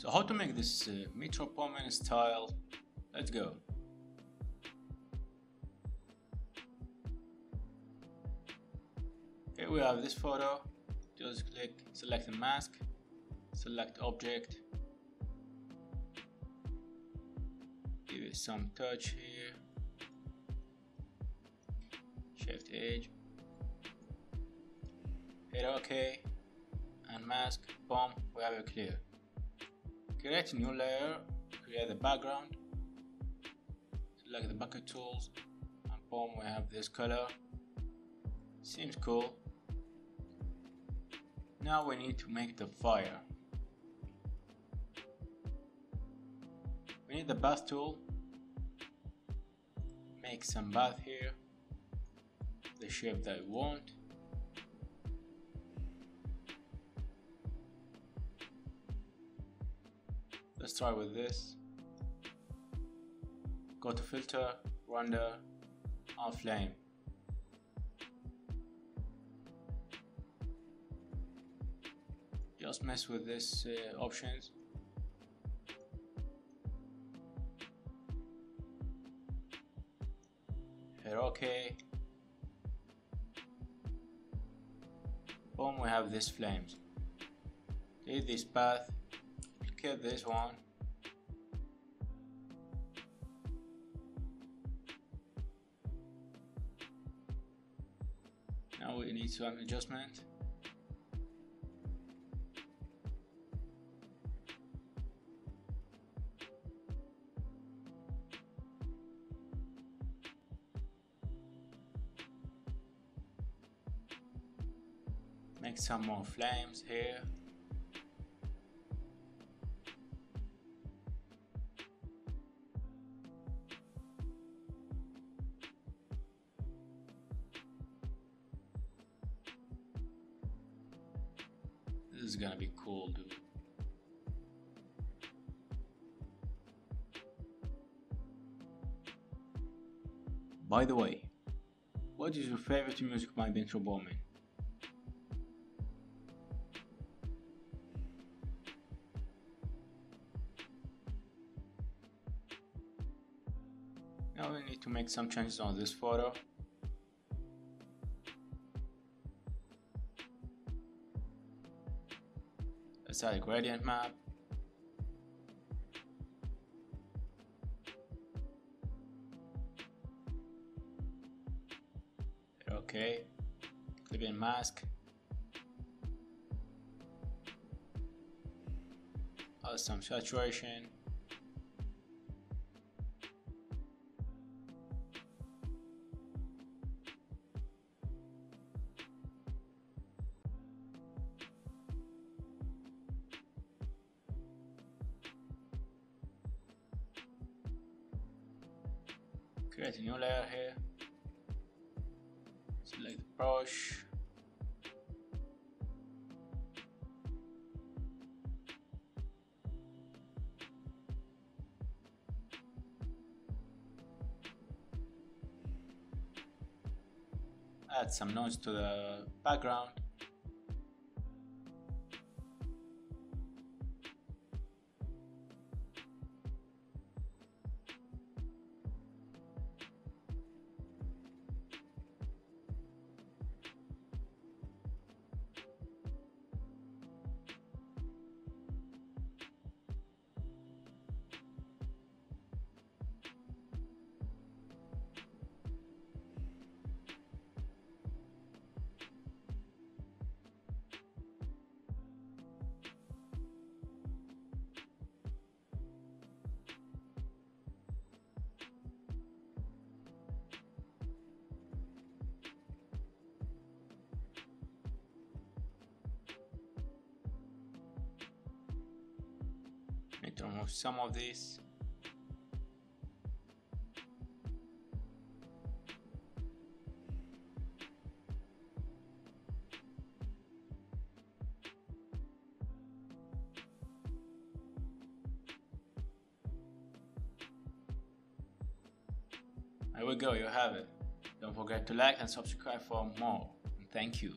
So how to make this uh, Metro Boomin style? Let's go. Here we have this photo. Just click select the mask, select object, give it some touch here, shift edge, hit OK, and mask, boom, we have it clear. Create a new layer, create the background, select the bucket tools, and boom, we have this color. Seems cool. Now we need to make the fire. We need the path tool. Make some bath here. The shape that we want. Let's try with this. Go to filter, render, on flame. just mess with this uh, options hit OK boom we have these flames delete this path duplicate this one. Now we need some adjustment. Make some more flames here this is gonna be cool dude by the way what is your favorite music by Metro Boomin? Now we need to make some changes on this photo. A gradient map. Okay, clipping mask. Awesome saturation. Create a new layer here select the brush add some noise to the background remove some of this There we go, you have it. Don't forget to like and subscribe for more. And thank you.